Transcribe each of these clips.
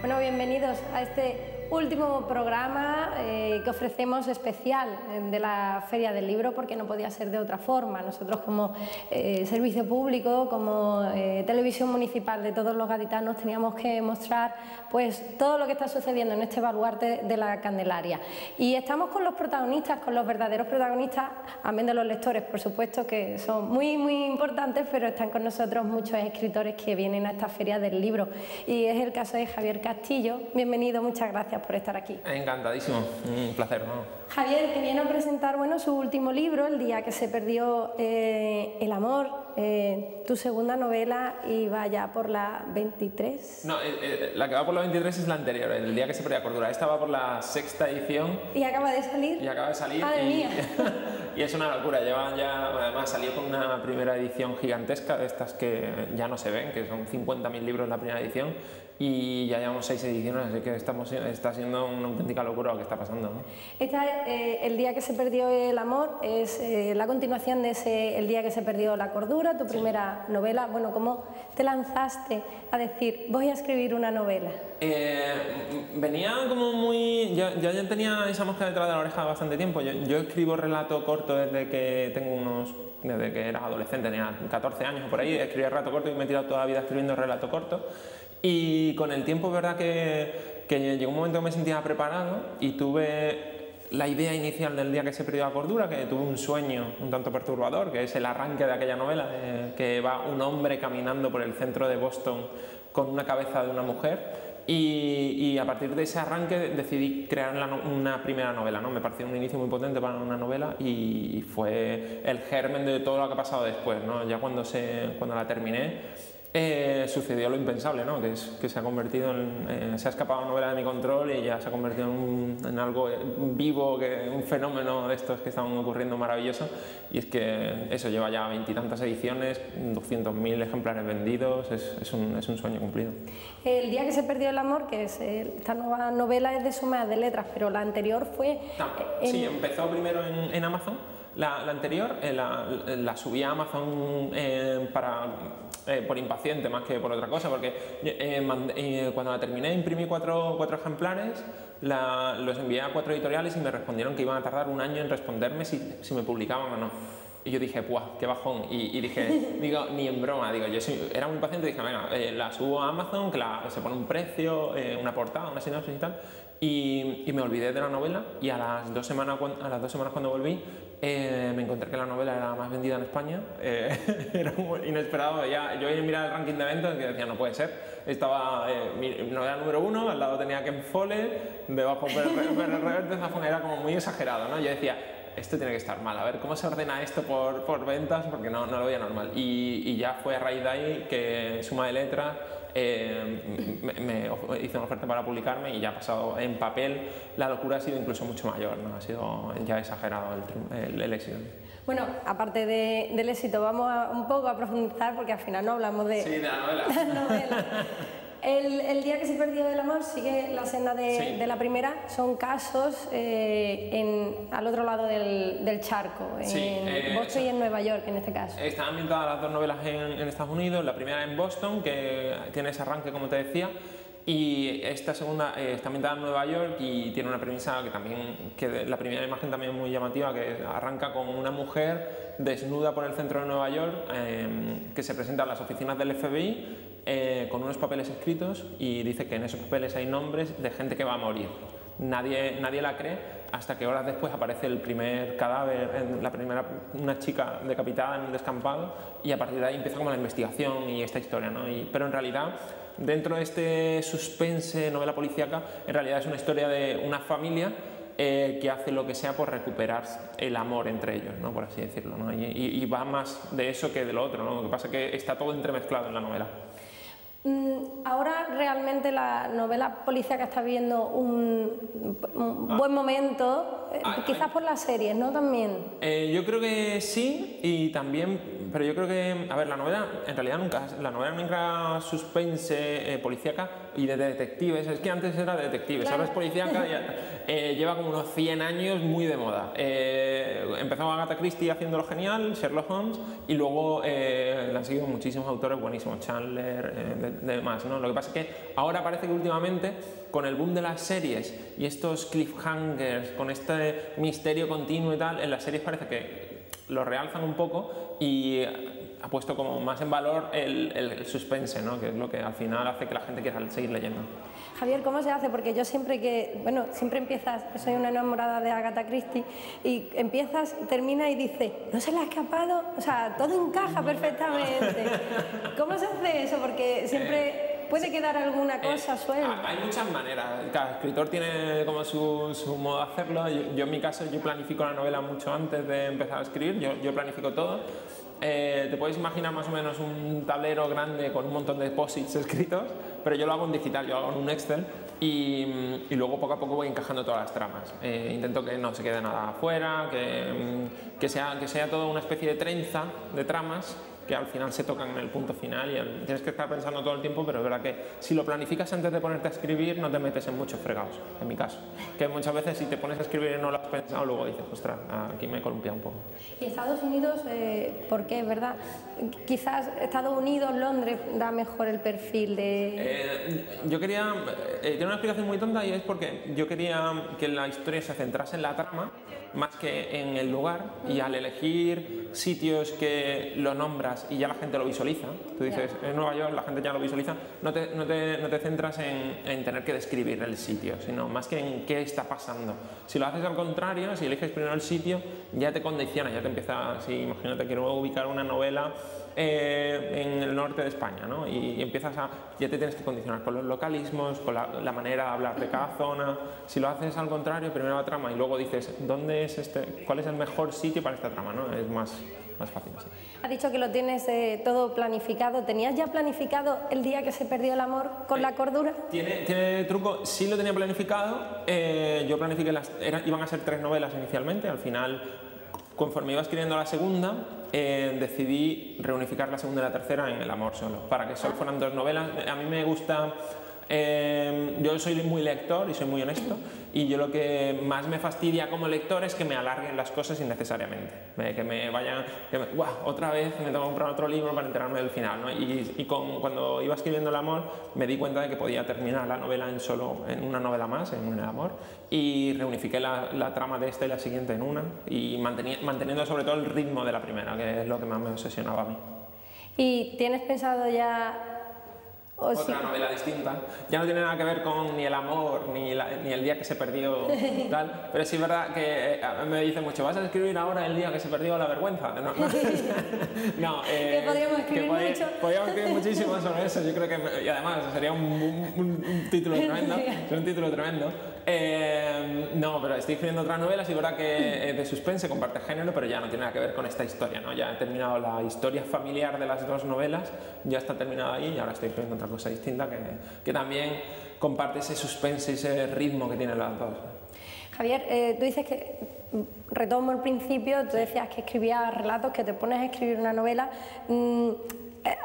Bueno, bienvenidos a este último programa eh, que ofrecemos especial eh, de la Feria del Libro porque no podía ser de otra forma. Nosotros como eh, servicio público, como televisión municipal de todos los gaditanos teníamos que mostrar pues todo lo que está sucediendo en este baluarte de la Candelaria. Y estamos con los protagonistas, con los verdaderos protagonistas, amén de los lectores, por supuesto, que son muy, muy importantes, pero están con nosotros muchos escritores que vienen a esta Feria del Libro. Y es el caso de Javier Castillo. Bienvenido, muchas gracias por estar aquí. Encantadísimo, un placer. Javier, que viene a presentar bueno, su último libro, El día que se perdió eh, el amor, eh, tu segunda novela y va ya por la 23. No, eh, la que va por la 23 es la anterior, El día que se perdió la cordura. Esta va por la sexta edición. ¿Y acaba de salir? Y acaba de salir. Madre y, mía. y es una locura, llevan ya, además salió con una primera edición gigantesca de estas que ya no se ven, que son 50.000 libros la primera edición y ya llevamos seis ediciones, así que estamos, está siendo una auténtica locura lo que está pasando. ¿no? Eh, el día que se perdió el amor es eh, la continuación de ese El día que se perdió la cordura, tu primera novela. Bueno, ¿cómo te lanzaste a decir voy a escribir una novela? Eh, venía como muy... Yo, ya tenía esa mosca detrás de la oreja bastante tiempo. Yo, yo escribo relato corto desde que tengo unos desde que era adolescente, tenía 14 años o por ahí, escribía relato corto y me he tirado toda la vida escribiendo relato corto. Y con el tiempo, verdad que, que llegó un momento que me sentía preparado y tuve la idea inicial del día que se perdió la cordura, que tuve un sueño un tanto perturbador, que es el arranque de aquella novela, que va un hombre caminando por el centro de Boston con una cabeza de una mujer. Y, a partir de ese arranque decidí crear una primera novela. ¿no? Me pareció un inicio muy potente para una novela y fue el germen de todo lo que ha pasado después. ¿no? Ya cuando, se, cuando la terminé, eh, sucedió lo impensable, ¿no? que, es, que se ha convertido en, eh, se ha escapado una novela de mi control y ya se ha convertido en, algo vivo, que, un fenómeno de estos que están ocurriendo maravilloso y es que eso lleva ya veintitantas ediciones, 200.000 ejemplares vendidos, es, es, un, es, un, sueño cumplido. El día que se perdió el amor, que es esta nueva novela es de suma de letras, pero la anterior fue... Sí, empezó primero en, en Amazon la, anterior eh, la, subí a Amazon eh, para, eh, por impaciente más que por otra cosa, porque cuando la terminé imprimí cuatro, cuatro ejemplares, los envié a cuatro editoriales y me respondieron que iban a tardar un año en responderme si, si me publicaban o no. Y yo dije, ¡puah, qué bajón! Y, dije, digo, ni en broma, digo, yo era muy paciente y dije, venga, la subo a Amazon, que se pone un precio, una portada, una sinopsis y tal, y, me olvidé de la novela y a las dos semanas, a las dos semanas cuando volví eh, me encontré que la novela era la más vendida en España, eh, era muy inesperado, ya, yo iba a mirar el ranking de ventas y decía no puede ser, estaba eh, mi novela número uno, al lado tenía Ken Follett, debajo Reverte Zafón, era como muy exagerado, ¿no? yo decía esto tiene que estar mal, a ver cómo se ordena esto por, por ventas porque no, no lo veía normal y, y ya fue a raíz de ahí que suma de letras eh, me, hice una oferta para publicarme y ya ha pasado en papel, la locura ha sido incluso mucho mayor, ¿no? ha sido ya exagerado el, el, éxito. Bueno, aparte del éxito, vamos a, un poco a profundizar porque al final no hablamos de, sí, de la novela. El, día que se perdió el amor sigue la senda de, la primera. Son casos eh, en, al otro lado del, charco, en eh, Boston y en Nueva York en este caso. Están ambientadas las dos novelas en, Estados Unidos. La primera en Boston, que tiene ese arranque, como te decía. Y esta segunda eh, está ambientada en Nueva York y tiene una premisa que también, que la primera imagen también es muy llamativa, que arranca con una mujer desnuda por el centro de Nueva York, que se presenta a las oficinas del FBI eh, con unos papeles escritos y dice que en esos papeles hay nombres de gente que va a morir. Nadie, nadie la cree hasta que horas después aparece el primer cadáver, la primera, una chica decapitada en un descampado y a partir de ahí empieza como la investigación y esta historia. ¿no? pero en realidad, dentro de este suspense, novela policíaca, en realidad es una historia de una familia eh, que hace lo que sea por recuperar el amor entre ellos, ¿no? por así decirlo. ¿no? Y, y, va más de eso que de lo otro. ¿no? Lo que pasa es que está todo entremezclado en la novela. Realmente la novela policíaca está viendo un, un Ah. buen momento, eh, Ay, quizás ay. por las series, ¿no? También. Eh, yo creo que sí y también, pero yo creo que, a ver, la novela en realidad nunca, la novela nunca era suspense, eh, policíaca y de detectives, es que antes era de detectives, Claro. ahora es policíaca y eh, lleva como unos 100 años muy de moda. Eh, empezó Agatha Christie haciéndolo genial, Sherlock Holmes y luego eh, le han seguido muchísimos autores buenísimos, Chandler, eh, de, demás, ¿no? Lo que pasa es que ahora parece que últimamente con el boom de las series y estos cliffhangers, con este misterio continuo y tal, en las series parece que lo realzan un poco y ha puesto como más en valor el, el- el suspense, ¿no? que es lo que al final hace que la gente quiera seguir leyendo. Javier, ¿cómo se hace? Porque yo siempre que, bueno, siempre empiezas, soy una enamorada de Agatha Christie, y empiezas, termina y dices, no se le ha escapado, o sea, todo encaja perfectamente. ¿Cómo se hace eso? Porque siempre puede quedar alguna cosa Eh, suelta. Hay muchas maneras. Cada escritor tiene como su, su modo de hacerlo. Yo, yo en mi caso, yo planifico la novela mucho antes de empezar a escribir. Yo, yo planifico todo. Eh, te puedes imaginar más o menos un tablero grande con un montón de posits escritos, pero yo lo hago en digital, yo lo hago en un Excel y, y luego poco a poco voy encajando todas las tramas. Eh, intento que no se quede nada afuera, que, que, sea, que sea todo una especie de trenza de tramas que al final se tocan en el punto final y tienes que estar pensando todo el tiempo, pero es verdad que si lo planificas antes de ponerte a escribir no te metes en muchos fregados, en mi caso. Que muchas veces si te pones a escribir y no lo has pensado, luego dices, ostras, aquí me he columpiado un poco. Y Estados Unidos, eh, ¿por qué? ¿Verdad? Quizás Estados Unidos, Londres, da mejor el perfil de... Eh, yo quería, eh, tiene una explicación muy tonta y es porque yo quería que la historia se centrase en la trama más que en el lugar y al elegir sitios que lo nombras y ya la gente lo visualiza, tú dices, en Nueva York la gente ya lo visualiza, no te, no te, no te centras en, en tener que describir el sitio, sino más que en qué está pasando. Si lo haces al contrario, si eliges primero el sitio, ya te condiciona, ya te empieza, si imagínate, quiero ubicar una novela eh, en el norte de España, ¿no? Y, y empiezas a, ya te tienes que condicionar con los localismos, con la, la manera de hablar de cada zona. Si lo haces al contrario, primero la trama y luego dices, ¿dónde es este, cuál es el mejor sitio para esta trama, ¿no? Es más, más fácil así. Has dicho que lo tienes eh, todo planificado. ¿Tenías ya planificado el día que se perdió el amor con la cordura? Tiene, tiene truco, sí lo tenía planificado. eh, yo planifiqué las. era- iban a ser tres novelas inicialmente. Al final, conforme iba escribiendo la segunda, eh, decidí reunificar la segunda y la tercera en El amor solo. Para que solo fueran dos novelas. A mí me gusta. Eh, yo soy muy lector y soy muy honesto. Y yo lo que más me fastidia como lector es que me alarguen las cosas innecesariamente. Me- que me vayan. Que me- "Buah, otra vez me tengo que comprar otro libro para enterarme del final. ¿no? Y, y con- cuando iba escribiendo El amor, me di cuenta de que podía terminar la novela en solo en una novela más, en El amor. Y reunifiqué la, la trama de esta y la siguiente en una. Y manteni- manteniendo sobre todo el ritmo de la primera, que es lo que más me obsesionaba a mí. ¿Y tienes pensado ya... o sí- Otra novela distinta. Ya no tiene nada que ver con ni el amor, ni, la- ni el día que se perdió, tal. Pero sí es verdad que eh, me dicen mucho, ¿vas a escribir ahora el día que se perdió la vergüenza? No, no. No, eh, Que podríamos escribir podría- mucho. Podríamos escribir muchísimo sobre eso. Yo creo que, y además sería un- un- un título tremendo. sería un título tremendo. Eh, no, pero estoy escribiendo otras novelas y verdad que eh, de suspense comparte género, pero ya no tiene nada que ver con esta historia, ¿no? Ya he terminado la historia familiar de las dos novelas, ya está terminada ahí y ahora estoy escribiendo otra cosa distinta que, que también comparte ese suspense y ese ritmo que tienen las dos. Javier, eh, tú dices que, retomo el principio, tú decías que escribías relatos, que te pones a escribir una novela. Mm,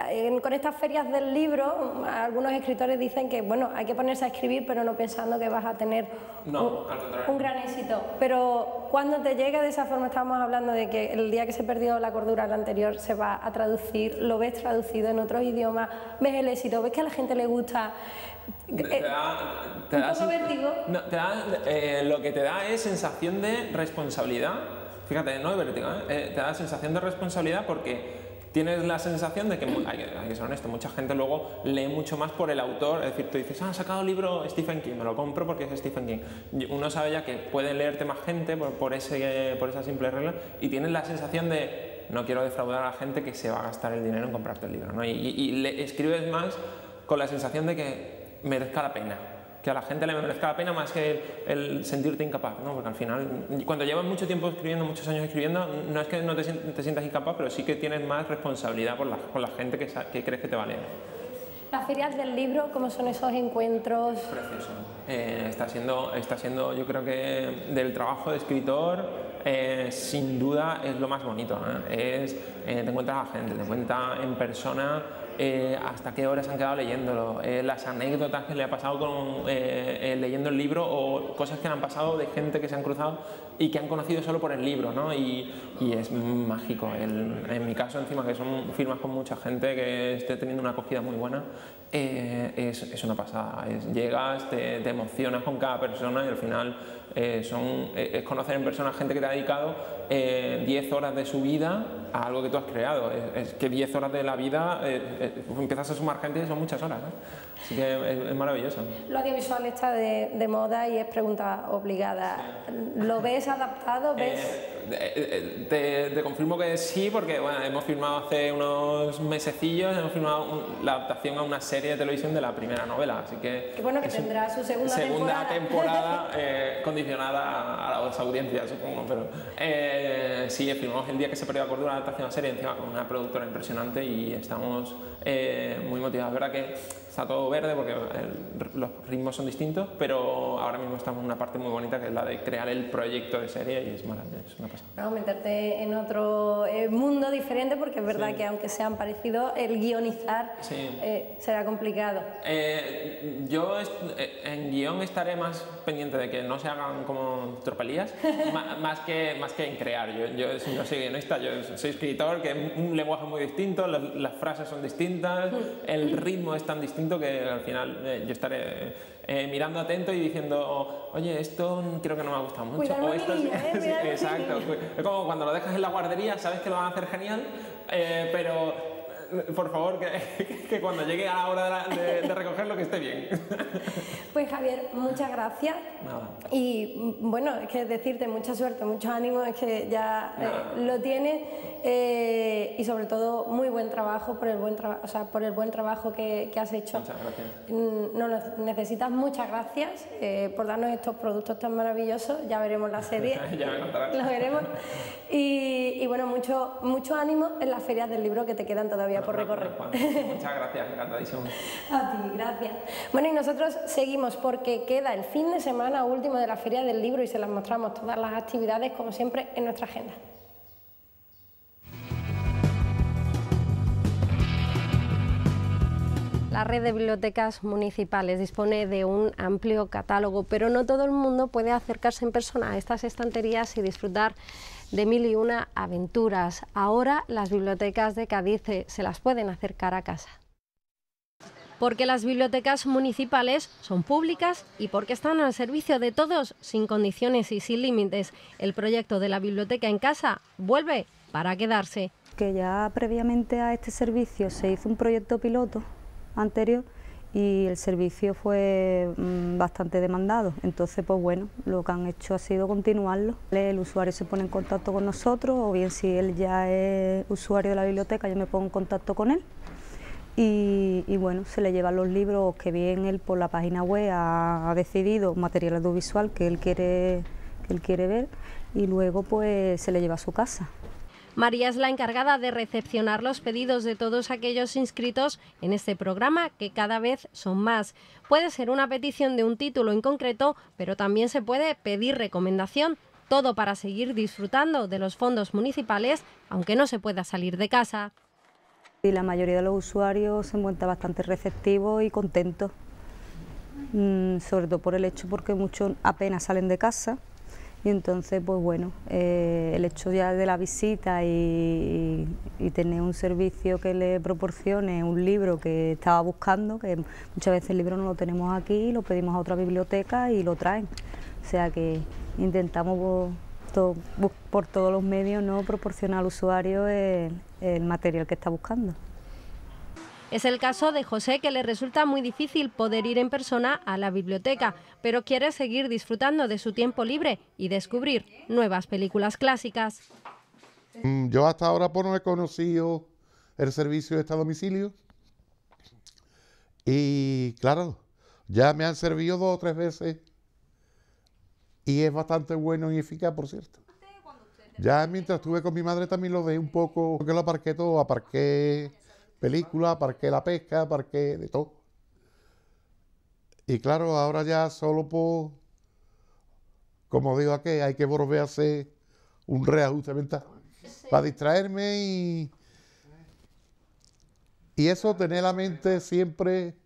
en- con estas ferias del libro, algunos escritores dicen que, bueno, hay que ponerse a escribir, pero no pensando que vas a tener No, un, gran éxito. Pero cuando te llega de esa forma, estábamos hablando de que el día que se perdió la cordura, el anterior, se va a traducir, lo ves traducido en otros idiomas, ves el éxito, ves que a la gente le gusta. Te Eh, da- te un poco vértigo. No, te da, eh, lo que te da es sensación de responsabilidad. Fíjate, no es vértigo, ¿eh? Eh, te da sensación de responsabilidad porque tienes la sensación de que, hay, que, ser honesto, mucha gente luego lee mucho más por el autor. Es decir, tú dices, ah, ha sacado un libro Stephen King, me lo compro porque es Stephen King. Uno sabe ya que puede leerte más gente por, esa simple regla y tienes la sensación de no quiero defraudar a la gente que se va a gastar el dinero en comprarte el libro. ¿no? Y, y- y le escribes más con la sensación de que merezca la pena. Que a la gente le merezca la pena más que el, el sentirte incapaz, ¿no? Porque al final, cuando llevas mucho tiempo escribiendo, muchos años escribiendo, no es que no te, te sientas incapaz, pero sí que tienes más responsabilidad por la, con la gente que, que crees que te va a leer. Las ferias del libro, ¿cómo son esos encuentros? Precioso. Eh, está, siendo, está siendo, yo creo que del trabajo de escritor, eh, sin duda es lo más bonito. Es, te encuentras a la gente, te encuentras en persona eh, hasta qué horas han quedado leyéndolo, eh, las anécdotas que le ha pasado con, eh, leyendo el libro o cosas que le han pasado de gente que se han cruzado y que han conocido solo por el libro, ¿no? Y, es mágico. en mi caso, encima, que son firmas con mucha gente que esté teniendo una acogida muy buena, es, es, una pasada. llegas, te, te, emocionas con cada persona y al final son, es conocer en persona gente que te ha dedicado 10 horas de su vida a algo que tú has creado. Es, que 10 horas de la vida, eh, eh, empiezas a sumar gente y son muchas horas. Así que es, maravilloso. Lo audiovisual está de, moda y es pregunta obligada. ¿Lo ves adaptado? ¿Ves? Eh, te, confirmo que sí, porque bueno, hemos filmado hace unos mesecillos, hemos filmado la adaptación a una serie de televisión de la primera novela. Así que. Qué bueno que tendrá su segunda, segunda temporada. condicionada a las audiencias, supongo. Pero sí, filmamos el día que se perdió a cordura adaptación a serie encima con una productora impresionante y estamos eh, muy motivados. Es verdad que está todo verde porque los ritmos son distintos, pero ahora mismo estamos en una parte muy bonita que es la de crear el proyecto de serie y es maravilloso. No, meterte en otro eh, mundo diferente porque es verdad que aunque sean parecidos, el guionizar eh, será complicado. yo en guion estaré más pendiente de que no se hagan como tropelías, más, que, más que en crear. Yo, yo no soy guionista, yo soy escritor, que es un lenguaje muy distinto, las, frases son distintas, el ritmo es tan distinto que al final eh, yo estaré eh, mirando atento y diciendo, oye, esto creo que no me ha gustado mucho. o esto ¿eh? exacto. Es como cuando lo dejas en la guardería, sabes que lo van a hacer genial, pero por favor, que, cuando llegue a la hora de, recogerlo que esté bien. Pues Javier, muchas gracias. Y bueno, es que decirte mucha suerte, mucho ánimo, es que ya lo tienes. Eh, y sobre todo muy buen trabajo por el buen, o sea, por el buen trabajo que, has hecho. Muchas gracias. Mm, no, necesitas muchas gracias eh, por darnos estos productos tan maravillosos. Ya veremos la serie. ya me contarás. Lo veremos. Y, y, bueno, mucho, mucho ánimo en las ferias del libro que te quedan todavía por recorrer. muchas gracias, encantadísimo. A ti, gracias. Bueno, y nosotros seguimos porque queda el fin de semana último de la feria del libro y se las mostramos todas las actividades como siempre en nuestra agenda. La red de bibliotecas municipales dispone de un amplio catálogo, pero no todo el mundo puede acercarse en persona a estas estanterías y disfrutar de mil y una aventuras. Ahora las bibliotecas de Cádiz se las pueden acercar a casa. Porque las bibliotecas municipales son públicas y porque están al servicio de todos, sin condiciones y sin límites. El proyecto de la biblioteca en casa vuelve para quedarse. Que ya previamente a este servicio se hizo un proyecto piloto anterior y el servicio fue mm, bastante demandado. Entonces, pues bueno, lo que han hecho ha sido continuarlo. El usuario se pone en contacto con nosotros o bien si él ya es usuario de la biblioteca, yo me pongo en contacto con él. Y, bueno, se le llevan los libros que bien él por la página web ha, decidido, material audiovisual que él quiere, que él quiere ver y luego pues se le lleva a su casa. María es la encargada de recepcionar los pedidos de todos aquellos inscritos en este programa, que cada vez son más. Puede ser una petición de un título en concreto, pero también se puede pedir recomendación, todo para seguir disfrutando de los fondos municipales, aunque no se pueda salir de casa. Y la mayoría de los usuarios se encuentran bastante receptivos y contentos, mm, sobre todo por el hecho porque muchos apenas salen de casa y entonces, pues bueno, eh, el hecho ya de la visita y, tener un servicio que le proporcione un libro que estaba buscando, que muchas veces el libro no lo tenemos aquí, lo pedimos a otra biblioteca y lo traen. O sea que intentamos por, todos los medios no proporcionar al usuario el material que está buscando. Es el caso de José, que le resulta muy difícil poder ir en persona a la biblioteca, pero quiere seguir disfrutando de su tiempo libre y descubrir nuevas películas clásicas. Mm, yo hasta ahora pues, no he conocido el servicio de este domicilio y claro, ya me han servido dos o tres veces y es bastante bueno y eficaz, por cierto. Ya mientras estuve con mi madre también lo dejé un poco, porque lo aparqué todo, aparqué películas, parque la pesca, parque de todo. Y claro, ahora ya solo por, como digo aquí, hay que volver a hacer un reajuste mental para distraerme y, y eso, tener la mente siempre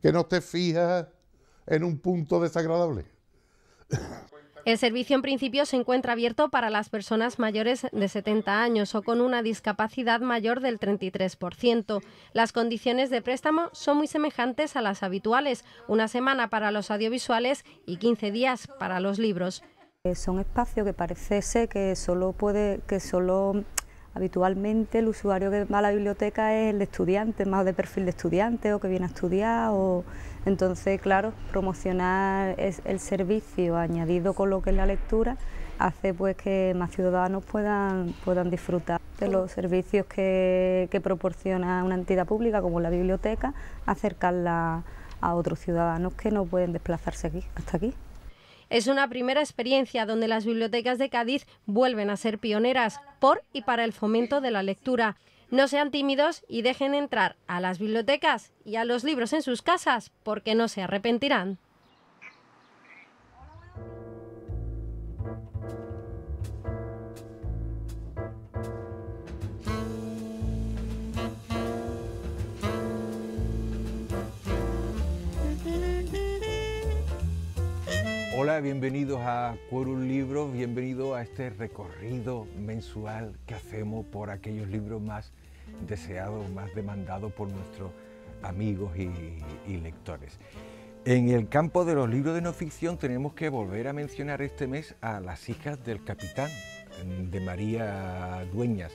que no te fija en un punto desagradable. El servicio en principio se encuentra abierto para las personas mayores de 70 años o con una discapacidad mayor del 33%. Las condiciones de préstamo son muy semejantes a las habituales, una semana para los audiovisuales y 15 días para los libros. Son espacios que parece ser que solo puede que solo habitualmente el usuario que va a la biblioteca es el estudiante, más de perfil de estudiante o que viene a estudiar o entonces, claro, promocionar el servicio añadido con lo que es la lectura hace pues que más ciudadanos puedan, puedan disfrutar de los servicios que, que proporciona una entidad pública como la biblioteca, acercarla a otros ciudadanos que no pueden desplazarse aquí, hasta aquí. Es una primera experiencia donde las bibliotecas de Cádiz vuelven a ser pioneras por y para el fomento de la lectura. No sean tímidos y dejen entrar a las bibliotecas y a los libros en sus casas porque no se arrepentirán. Bienvenidos a Quorum Libros, bienvenidos a este recorrido mensual que hacemos por aquellos libros más deseados, más demandados por nuestros amigos y, lectores. En el campo de los libros de no ficción tenemos que volver a mencionar este mes a Las hijas del capitán, de María Dueñas.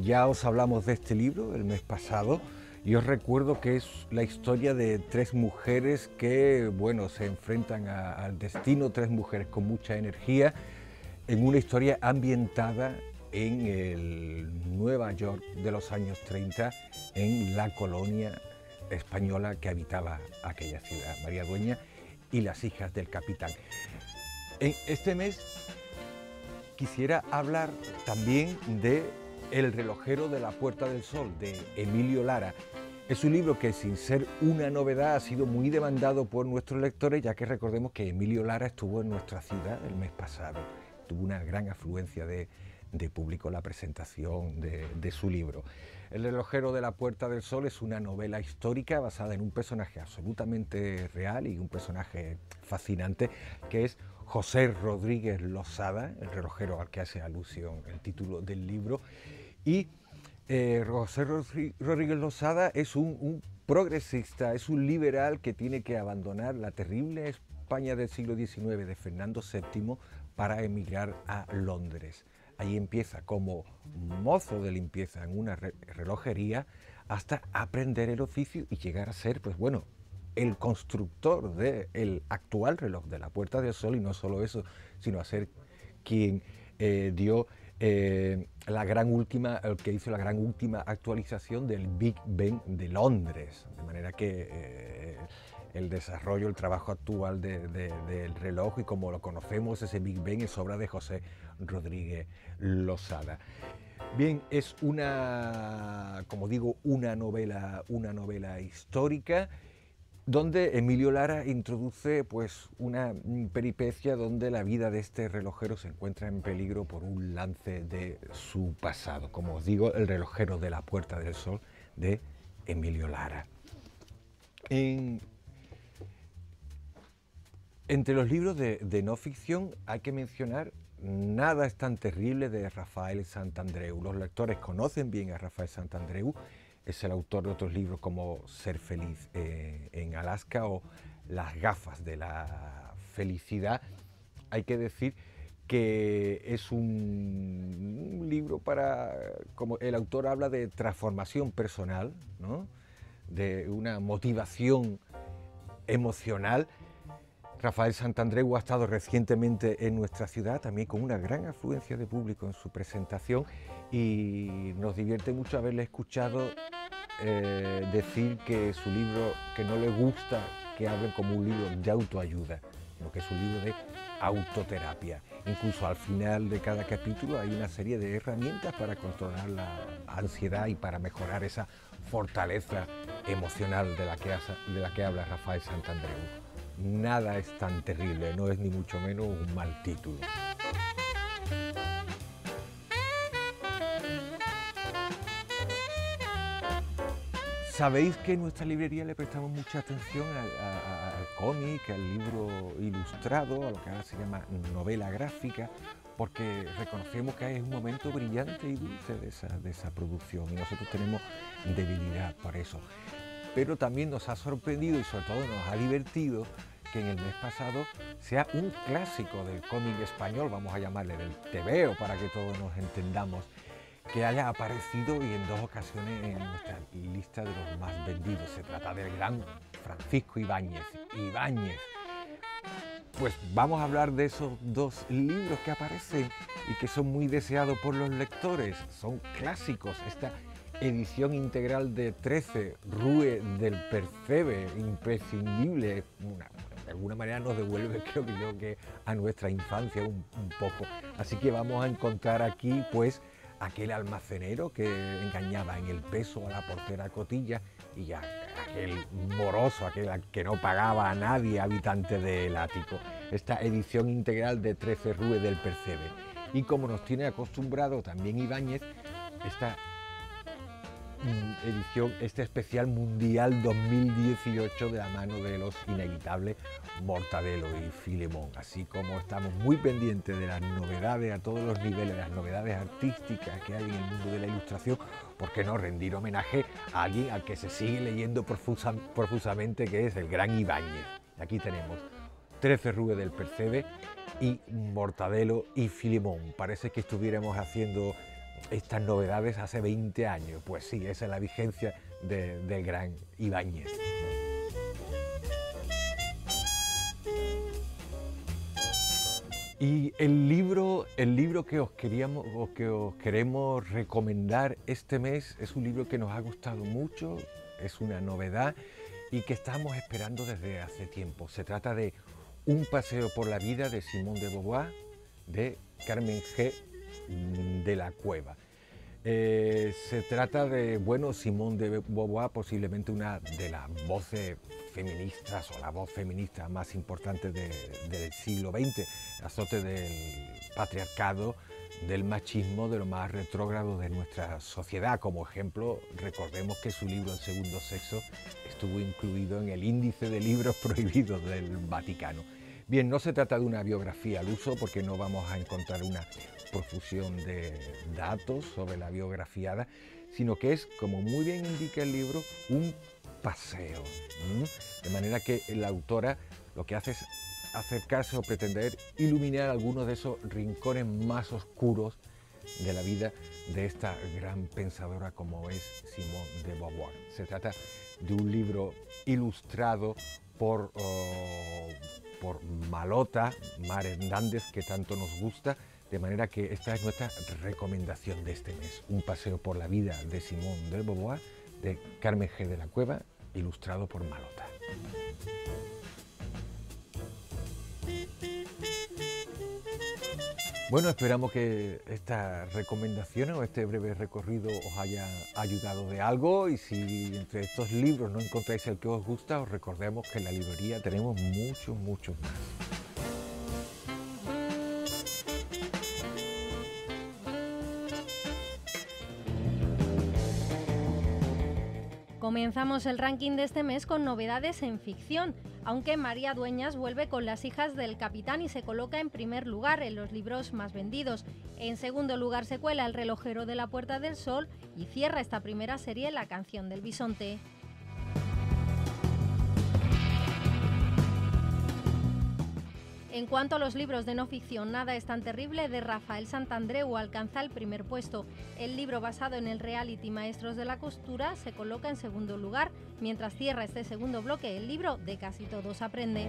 Ya os hablamos de este libro el mes pasado, yo recuerdo que es la historia de tres mujeres que, bueno, se enfrentan al destino, tres mujeres con mucha energía, en una historia ambientada en el Nueva York de los años 30, en la colonia española que habitaba aquella ciudad, María Dueña y las hijas del capitán. En este mes quisiera hablar también de El relojero de la Puerta del Sol, de Emilio Lara. Es un libro que sin ser una novedad ha sido muy demandado por nuestros lectores, ya que recordemos que Emilio Lara estuvo en nuestra ciudad el mes pasado. Tuvo una gran afluencia de, público la presentación de, de, su libro. El relojero de la Puerta del Sol es una novela histórica basada en un personaje absolutamente real y un personaje fascinante que es José Rodríguez Lozada, el relojero al que hace alusión el título del libro. Y eh, José Rodríguez Lozada es un, progresista, es un liberal que tiene que abandonar la terrible España del siglo XIX de Fernando VII para emigrar a Londres. Ahí empieza como mozo de limpieza en una relojería hasta aprender el oficio y llegar a ser, pues bueno, el constructor del actual reloj de la Puerta del Sol y no solo eso, sino a ser quien eh, dio eh, la gran última, el que hizo la gran última actualización del Big Ben de Londres, de manera que eh, el desarrollo, el trabajo actual del reloj y como lo conocemos, ese Big Ben es obra de José Rodríguez Lozada. Bien, es una, como digo, una novela, una novela histórica donde Emilio Lara introduce pues una peripecia donde la vida de este relojero se encuentra en peligro por un lance de su pasado, como os digo, el relojero de la Puerta del Sol de Emilio Lara. entre los libros de, de, no ficción hay que mencionar Nada es tan terrible de Rafael Santandreu. Los lectores conocen bien a Rafael Santandreu es el autor de otros libros como Ser feliz eh, en Alaska o Las gafas de la felicidad. Hay que decir que es un, libro para, como el autor habla de transformación personal, de una motivación emocional. Rafael Santandreu ha estado recientemente en nuestra ciudad, también con una gran afluencia de público en su presentación y nos divierte mucho haberle escuchado eh, decir que su libro, que no le gusta que hablen como un libro de autoayuda, sino que es un libro de autoterapia. Incluso al final de cada capítulo hay una serie de herramientas para controlar la ansiedad y para mejorar esa fortaleza emocional de la que, de la que habla Rafael Santandreu. Nada es tan terrible, no es ni mucho menos un mal título. Sabéis que en nuestra librería le prestamos mucha atención al, cómic, al libro ilustrado, a lo que ahora se llama novela gráfica, porque reconocemos que es un momento brillante y dulce de esa, de esa producción y nosotros tenemos debilidad por eso. Pero también nos ha sorprendido y sobre todo nos ha divertido que en el mes pasado sea un clásico del cómic español, vamos a llamarle del TVO para que todos nos entendamos, que haya aparecido y en dos ocasiones en nuestra lista de los más vendidos. Se trata del gran Francisco Ibáñez. Ibáñez. Pues vamos a hablar de esos dos libros que aparecen y que son muy deseados por los lectores. Son clásicos. Esta edición integral de 13, Rue del Percebe, imprescindible. de alguna manera nos devuelve, creo que yo, que a nuestra infancia un, un poco. Así que vamos a encontrar aquí, pues, aquel almacenero que engañaba en el peso a la portera Cotilla y aquel moroso, aquel que no pagaba a nadie, habitante del ático. Esta edición integral de 13 Rue del Percebe. Y como nos tiene acostumbrado también Ibáñez, esta edición, este especial mundial 2018 de la mano de los inevitables Mortadelo y Filemón. Así como estamos muy pendientes de las novedades a todos los niveles, las novedades artísticas que hay en el mundo de la ilustración, ¿por qué no rendir homenaje a alguien al que se sigue leyendo profusamente, que es el gran Ibáñez? Aquí tenemos 13 Rubes del Percebe y Mortadelo y Filemón. Parece que estuviéramos haciendo estas novedades hace 20 años. Pues sí, esa es la vigencia del gran Ibáñez. Y el libro, el libro que os, queríamos, que os queremos recomendar este mes es un libro que nos ha gustado mucho, es una novedad y que estamos esperando desde hace tiempo. Se trata de Un paseo por la vida de Simón de Beauvoir, de Carmen G de la cueva. Eh, se trata de, bueno, Simón de Beauvoir, posiblemente una de las voces feministas o la voz feminista más importante del siglo XX, azote del patriarcado, del machismo, de lo más retrógrado de nuestra sociedad. Como ejemplo, recordemos que su libro El segundo sexo estuvo incluido en el índice de libros prohibidos del Vaticano. Bien, no se trata de una biografía al uso porque no vamos a encontrar una profusión de datos sobre la biografiada, sino que es, como muy bien indica el libro, un paseo. De manera que la autora lo que hace es acercarse o pretender iluminar algunos de esos rincones más oscuros de la vida de esta gran pensadora como es Simone de Beauvoir. Se trata de un libro ilustrado por oh, por Malota, Mar Hernández, que tanto nos gusta, de manera que esta es nuestra recomendación de este mes, un paseo por la vida de Simón del Beauvoir, de Carmen G. de la Cueva, ilustrado por Malota. Bueno, esperamos que estas recomendaciones o este breve recorrido os haya ayudado de algo y si entre estos libros no encontráis el que os gusta, os recordemos que en la librería tenemos muchos, muchos más. Comenzamos el ranking de este mes con novedades en ficción aunque María Dueñas vuelve con Las hijas del capitán y se coloca en primer lugar en los libros más vendidos. En segundo lugar se cuela El relojero de la Puerta del Sol y cierra esta primera serie La canción del bisonte. En cuanto a los libros de no ficción, Nada es tan terrible de Rafael Santandreu alcanza el primer puesto. El libro basado en el reality Maestros de la Costura se coloca en segundo lugar, mientras cierra este segundo bloque el libro De casi todos aprende.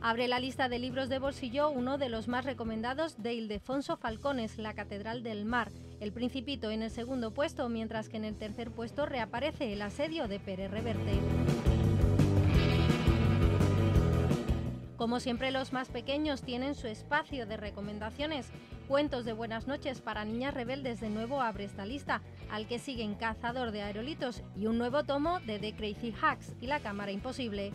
Abre la lista de libros de bolsillo uno de los más recomendados de Ildefonso Falcones, La Catedral del Mar. El Principito en el segundo puesto, mientras que en el tercer puesto reaparece El asedio de Pérez Reverte. Como siempre los más pequeños tienen su espacio de recomendaciones. Cuentos de buenas noches para niñas rebeldes de nuevo abre esta lista, al que siguen Cazador de Aerolitos y un nuevo tomo de The Crazy Hacks y La Cámara Imposible.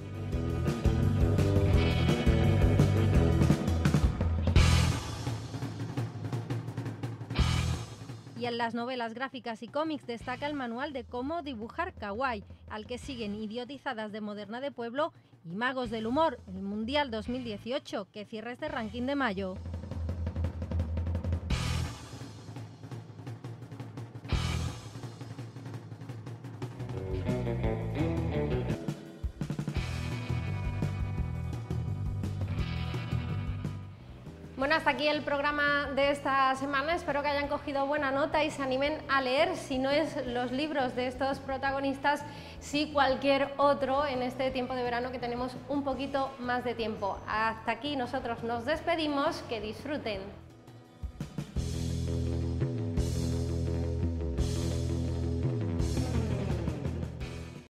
Y en las novelas gráficas y cómics destaca el manual de cómo dibujar kawaii, al que siguen idiotizadas de moderna de pueblo y magos del humor, el Mundial 2018, que cierra este ranking de mayo. Aquí el programa de esta semana. Espero que hayan cogido buena nota y se animen a leer, si no es los libros de estos protagonistas, si cualquier otro en este tiempo de verano que tenemos un poquito más de tiempo. Hasta aquí nosotros nos despedimos, que disfruten.